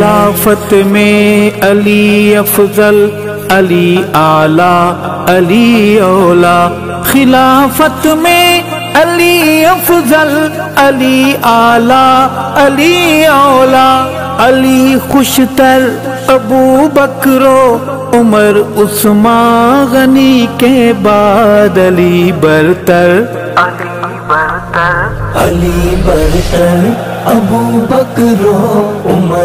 खिलाफत में अली अफजल, अली आला, अली ओला खिलाफत में अली अफजल, अली आला, अली ओला अली खुशतर, अबू बकरो, उमर उस्मा गनी के बाद अली बरतर अली बरतर। अली बरतर, अबू बकरो, उमर